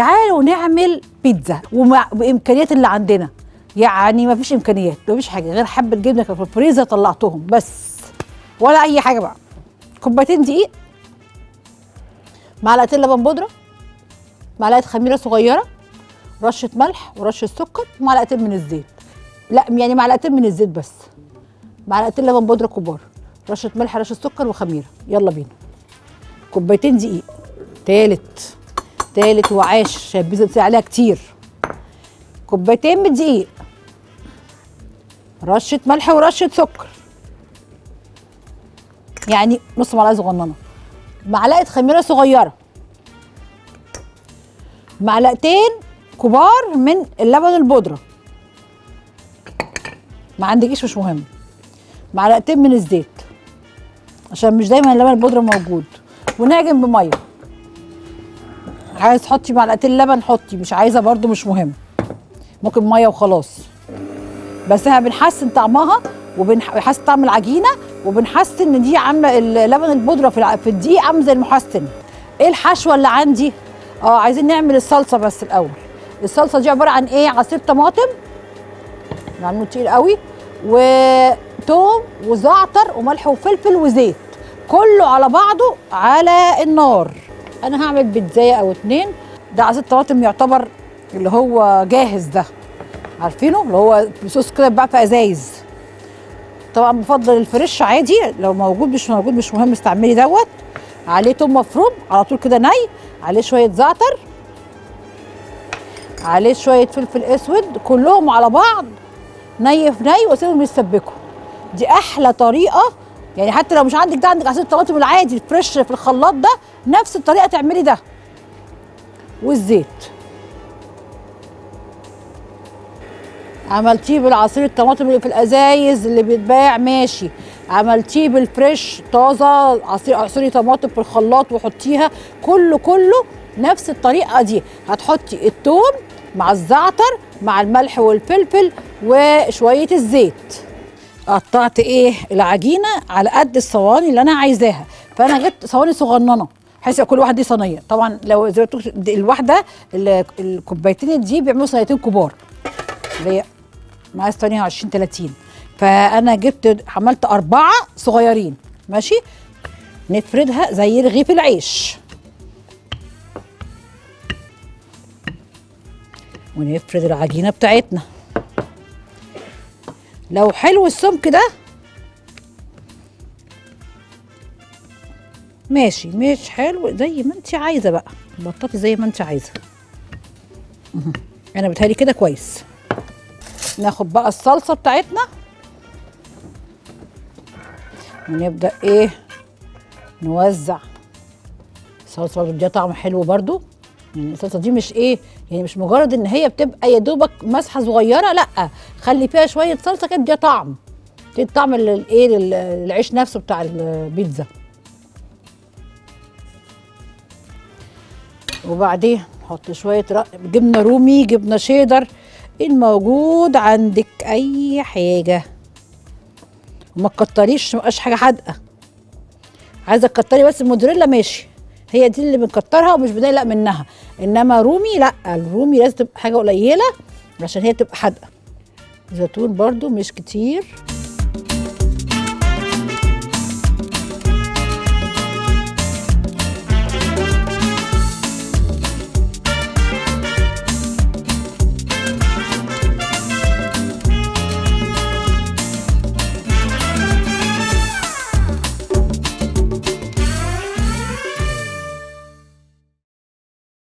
تعالوا نعمل بيتزا ومع بامكانيات اللي عندنا. يعني ما فيش إمكانيات ما فيش حاجة غير حبة جبنة كانت في الفريزر طلعتهم بس. ولا أي حاجة بقى. كوبايتين دقيق معلقتين لبن بودرة معلقة خميرة صغيرة رشة ملح ورشة سكر ومعلقتين من الزيت. لا يعني معلقتين من الزيت بس. معلقتين لبن بودرة كبار رشة ملح رشة سكر وخميرة. يلا بينا. كوبايتين دقيق. تالت. تالت وعاش بتسيب عليها كتير. كوبايتين من الدقيق رشة ملح ورشة سكر. يعني نص معلقة صغننة. معلقة خميرة صغيرة. معلقتين كبار من اللبن البودرة. ما عندكيش مش مهم. معلقتين من الزيت. عشان مش دايما اللبن البودرة موجود. ونعجن بمية. عايز تحطي معلقتين لبن حطي. مش عايزة برضو مش مهم. ممكن مية وخلاص. بس إحنا بنحسن طعمها وبنحسن طعم العجينة وبنحسن ان دي عاملة اللبن البودرة في في الدقيق عامل زي المحسن. إيه الحشوة اللي عندي؟ آه عايزين نعمل الصلصة بس الأول. الصلصة دي عبارة عن إيه؟ عصير طماطم. معمول تقيل قوي. وتوم وزعتر وملح وفلفل وزيت. كله على بعضه على النار. أنا هعمل بيتزايه أو اتنين. ده عصير طماطم يعتبر اللي هو جاهز ده. عارفينه؟ اللي هو بصوص كده بقى في إزايز. طبعا بفضل الفريش عادي. لو موجود مش موجود مش مهم استعملي دوت. عليه توم مفروم على طول كده ني. عليه شوية زعتر. عليه شوية فلفل أسود. كلهم على بعض. ني في ني وأسيبهم يتسبكوا دي أحلى طريقة يعني حتى لو مش عندك ده عندك عصير الطماطم العادي الفريش في الخلاط ده نفس الطريقة تعملي ده. والزيت. عملتيه بالعصير الطماطم اللي في الأزايز اللي بيتباع؟ ماشي. عملتيه بالفريش طازة عصير عصير طماطم في الخلاط وحطيها. كله كله نفس الطريقة دي. هتحطي التوم مع الزعتر مع الملح والفلفل وشوية الزيت. قطعت إيه العجينة على قد الصواني اللي أنا عايزاها. فأنا جبت صواني صغننة بحيث كل واحد دي صينية. طبعا لو الواحدة ال- الكوبايتين دي بيعملوا صينيتين كبار. اللي هي مقاس 28 30 فأنا جبت عملت أربعة صغيرين. ماشي؟ نفردها زي رغيف العيش. ونفرد العجينة بتاعتنا. لو حلو السمك ده. ماشي مش حلو زي ما انت عايزة بقى. بططي زي ما انت عايزة. أنا بتهيألي كده كويس. ناخد بقى الصلصة بتاعتنا. ونبدأ إيه؟ نوزع. الصلصة برضه طعم حلو برضو. الصلصه دي مش إيه؟ يعني مش مجرد إن هي بتبقى يا دوبك مسحة صغيرة لأ. خلي فيها شوية صلصة كده تديها طعم. تدي طعم الايه العيش نفسه بتاع البيتزا. وبعدين نحط شوية. جبنة رومي جبنة شيدر الموجود عندك أي حاجة. وما تكتريش مبقاش حاجة حادقة. عايزة تكتري بس الموتزاريلا ماشي. هي دي اللي بنكترها ومش بنقلق منها. إنما رومي لأ الرومي لازم تبقى حاجة قليلة عشان هي تبقى حادقة. زيتون برضو مش كتير.